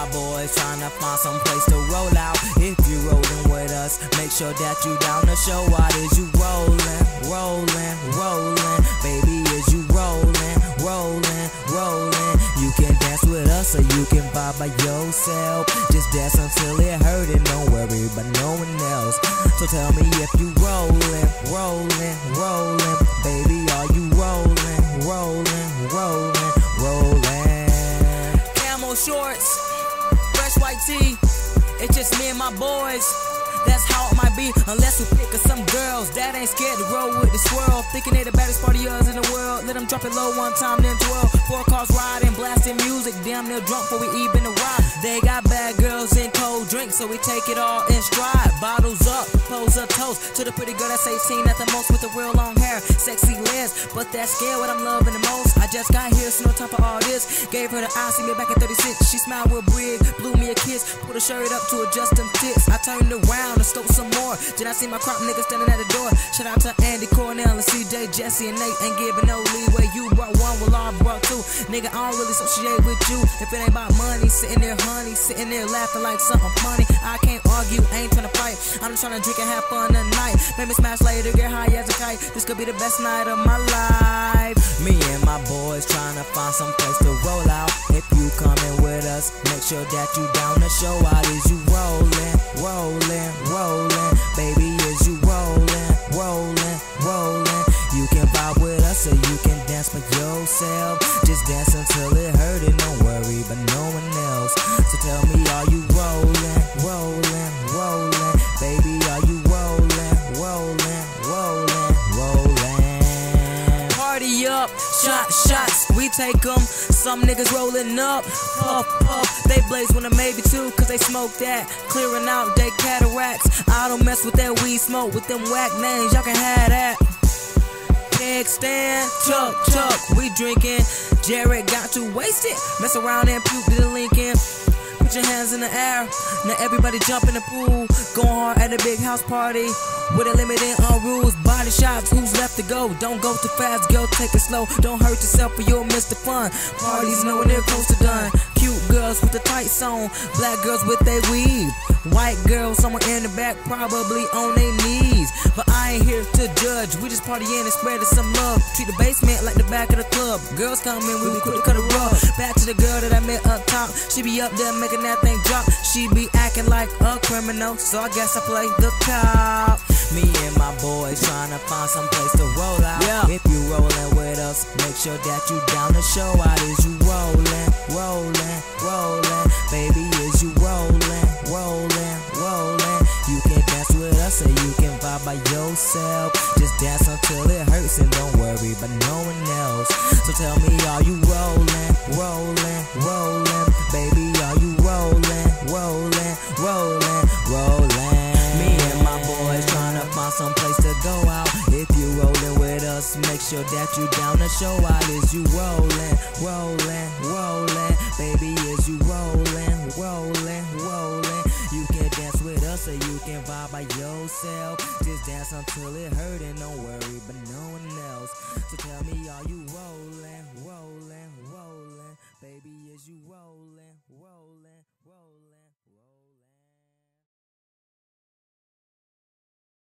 my boys trying to find some place to roll out. If you rolling with us, make sure that you down to show out. Is you rolling, rolling, rolling? Baby, is you rolling, rolling, rolling? You can dance with us or you can vibe by yourself. Just dance until it hurt and don't worry about no one else. So tell me if you rolling, rolling, rolling. Just me and my boys. That's how it might be, unless we pick up some girls that ain't scared to roll with the swirl. Thinking they the baddest partyers in the world. Let them drop it low one time, then 12. Four cars riding, blasting music. Damn they're drunk before we even arrive. They got bad girls and cold drinks, so we take it all in stride. Bottles up, toast to the pretty girl that's 18 at the most with the real long hair. Sexy legs, but that scale what I'm loving the most. I just got here, so on top of all this. Gave her the eye, see me back at 36. She smiled real big, blew me a kiss. Put her shirt up to adjust them tits. I turned around and stole some more. Did I see my crop niggas standing at the door? Shout out to Andy Cornell and CJ, Jesse, and Nate. Ain't giving no leeway. You brought well, I brought two. Nigga, I don't really associate with you. If it ain't about money, sitting there, honey, sitting there laughing like something funny. I can't argue, ain't trying to fight. I'm just trying to drink and have fun tonight. Maybe smash later, get high as a kite. This could be the best night of my life. Me and my boys trying to find some place to roll out. If you coming with us, make sure that you down to show out. Is you rolling, by yourself. Just dance until it hurt and don't worry about no one else. So tell me, are you rolling, rolling, rolling? Baby, are you rolling, rolling, rolling, rolling? Party up, shot shots, we take 'em. Some niggas rolling up, puff puff. They blaze when I maybe two, cause they smoke that. Clearing out they cataracts. I don't mess with that weed smoke with them whack names, y'all can have that. Keg stand, chuck, chuck, we drinking. Jared got too wasted. Mess around and puke to the Lincoln. Put your hands in the air. Now everybody jump in the pool. Going hard at a big house party. With a limit on rules. Body shots, who's left to go? Don't go too fast, girl, take it slow. Don't hurt yourself or you'll miss the fun. Parties nowhere near close to done. Cute girls with the tight on. Black girls with their weave. White girls somewhere in the back, probably on their knees. But I ain't here to judge. We just partying and spreading some love. Treat the basement like the back of the club. Girls come in, we be quick to cut a rug. Back to the girl that I met up top. She be up there making that thing drop. She be acting like a criminal, so I guess I play the cop. Me and my boys trying to find some place to roll out. Yeah. If you rolling with us, make sure that you down to show out. Vibe by yourself. Just dance until it hurts and don't worry about no one else. So tell me, are you rolling, rolling, rolling? Baby, are you rolling, rolling, rolling, rolling? Me and my boys trying to find some place to go out. If you rolling with us, make sure that you down to show out. Is you rolling, rolling, rolling? just dance until it hurt and don't worry but no one else. So tell me, are you rolling, rolling, rolling? Baby, is you rolling?